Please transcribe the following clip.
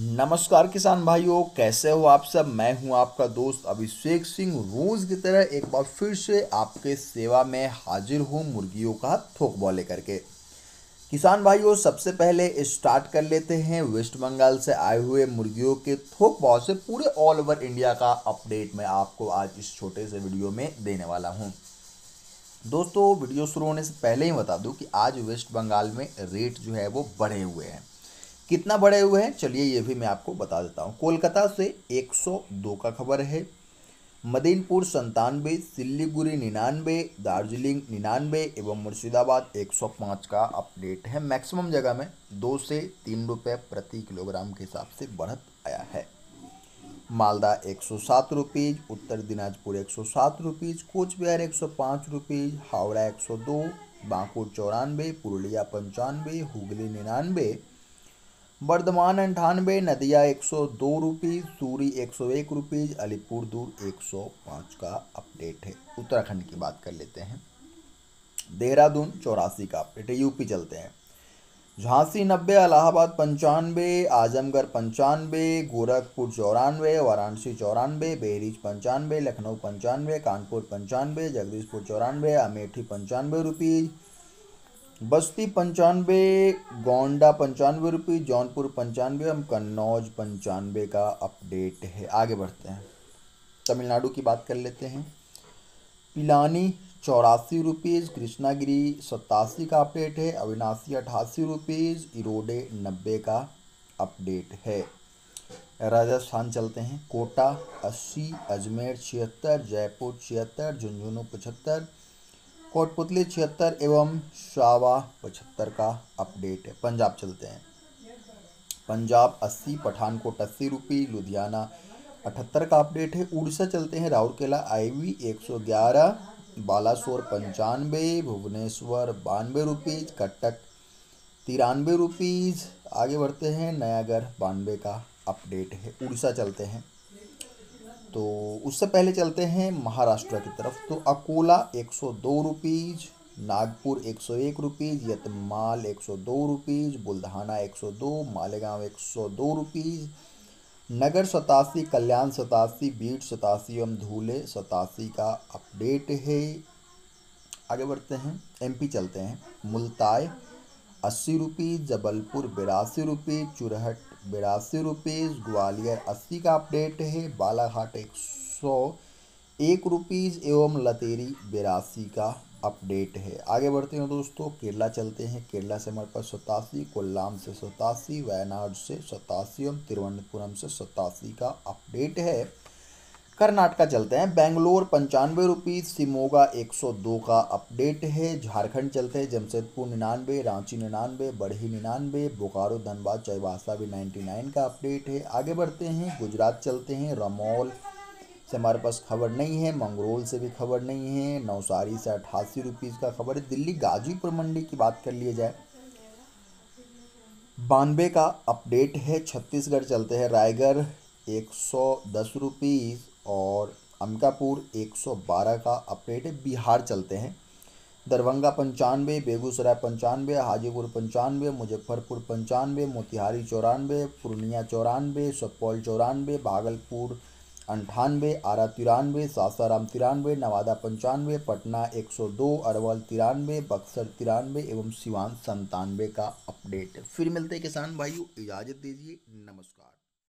नमस्कार किसान भाइयों, कैसे हो आप सब? मैं हूँ आपका दोस्त अभिषेक सिंह। रोज की तरह एक बार फिर से आपके सेवा में हाजिर हूँ मुर्गियों का थोक बॉल लेकर के। किसान भाइयों, सबसे पहले स्टार्ट कर लेते हैं। वेस्ट बंगाल से आए हुए मुर्गियों के थोक बॉल से पूरे ऑल ओवर इंडिया का अपडेट मैं आपको आज इस छोटे से वीडियो में देने वाला हूँ। दोस्तों, वीडियो शुरू होने से पहले ही बता दूँ कि आज वेस्ट बंगाल में रेट जो है वो बढ़े हुए हैं। कितना बढ़े हुए हैं? चलिए ये भी मैं आपको बता देता हूँ। कोलकाता से 102 का खबर है। मदीनपुर संतानवे सिल्लीगुड़ी निन्यानवे, दार्जिलिंग निन्यानवे एवं मुर्शिदाबाद 105 का अपडेट है। मैक्सिमम जगह में दो से तीन रुपये प्रति किलोग्राम के हिसाब से बढ़त आया है। मालदा एक सौ सात रुपीज़, उत्तर दिनाजपुर एक सौ सात रुपीज़ कोच बिहार एक सौ पाँच रुपीज़, हावड़ा एक सौ दो, बांकुर चौरानवे, पुरुलिया पंचानवे, हुगली निन्यानवे वर्धमान अंठानवे, नदिया एक सौ दो रुपीज़ सूरी एक सौ एक रुपीज़ अलीपुर दूर एक सौ पाँच का अपडेट है। उत्तराखंड की बात कर लेते हैं। देहरादून चौरासी का अपडेट है। यूपी चलते हैं। झांसी नब्बे इलाहाबाद पंचानवे, आजमगढ़ पंचानवे, गोरखपुर चौरानवे, वाराणसी चौरानवे, बहरीच पंचानवे, लखनऊ पंचानवे, कानपुर पंचानवे, जगदीशपुर चौरानवे, अमेठी पंचानवे रुपीज़ बस्ती पंचानवे गोंडा पंचानवे रुपये जौनपुर पंचानवे हम कन्नौज पंचानवे का अपडेट है। आगे बढ़ते हैं। तमिलनाडु की बात कर लेते हैं। पिलानी चौरासी रुपीज़ कृष्णागिरी सतासी का अपडेट है, अविनाशी अठासी रुपीज़ इरोडे नब्बे का अपडेट है। राजस्थान चलते हैं। कोटा अस्सी, अजमेर छिहत्तर, जयपुर छिहत्तर, झुंझुनू पचहत्तर कोटपुतली छिहत्तर एवं शावा पचहत्तर का अपडेट है। पंजाब चलते हैं। पंजाब अस्सी, पठानकोट अस्सी रुपये लुधियाना अठहत्तर का अपडेट है। उड़ीसा चलते हैं। राउरकेला आईवी एक सौ ग्यारह, बालासोर पंचानवे, भुवनेश्वर बानवे रुपीज़ कटक तिरानवे रुपीज़। आगे बढ़ते हैं। नयागढ़ बानवे का अपडेट है। उड़ीसा चलते हैं। तो उससे पहले चलते हैं महाराष्ट्र की तरफ़। तो अकोला एक सौ दो रुपीज़, नागपुर एक सौ एक रुपीज़, यतमाल एक सौ दो रुपीज़, बुल्ढाना एक सौ दो, मालेगांव एक सौ दो रुपीज़, नगर सतासी, कल्याण सतासी, बीट सतासी, एवं धूले सतासी का अपडेट है। आगे बढ़ते हैं एमपी चलते हैं। मुल्ताई अस्सी रुपीज़, जबलपुर बिरासी रुपये चुरहट बिरासी रुपीज़ ग्वालियर अस्सी का अपडेट है, बालाघाट एक सौ, एक रुपीज़ एवं लतेरी बिरासी का अपडेट है। आगे बढ़ते हैं दोस्तों, केरला चलते हैं। केरला से हमारे पास सतासी कोल्लाम से सतासी वायनाड से सतासी एवं तिरुवनंतपुरम से सतासी का अपडेट है। कर्नाटका चलते हैं। बेंगलोर, पंचानवे रुपीज़ सिमोगा, एक सौ दो का अपडेट है। झारखंड चलते हैं। जमशेदपुर, निन्यानवे, रांची, निन्यानवे बढ़ी निन्यानवे, बोकारो, धनबाद, चाईबासा भी नाइन्टी नाइन का अपडेट है। आगे बढ़ते हैं। गुजरात चलते हैं। रमौल से हमारे पास खबर नहीं है। मंगरोल से भी खबर नहीं है। नवसारी से अट्ठासी रुपीज़ का खबर है। दिल्ली, गाजीपुर मंडी की बात कर लिए जाए। बानवे का अपडेट है। छत्तीसगढ़ चलते हैं। रायगढ़, एक सौ दस रुपीज़ और अंबिकापुर 112 का अपडेट, बिहार चलते हैं। दरभंगा पंचानवे, बेगूसराय पंचानवे, हाजीपुर पंचानवे, मुजफ्फरपुर पंचानवे, मोतिहारी चौरानवे, पूर्णिया चौरानवे, सुपौल चौरानवे, भागलपुर अंठानवे, आरा तिरानवे, सासाराम तिरानवे, नवादा पंचानवे, पटना 102 अरवल तिरानवे, बक्सर तिरानवे एवं सिवान संतानवे का अपडेट। फिर मिलते किसान भाइयों, इजाज़त दीजिए, नमस्कार।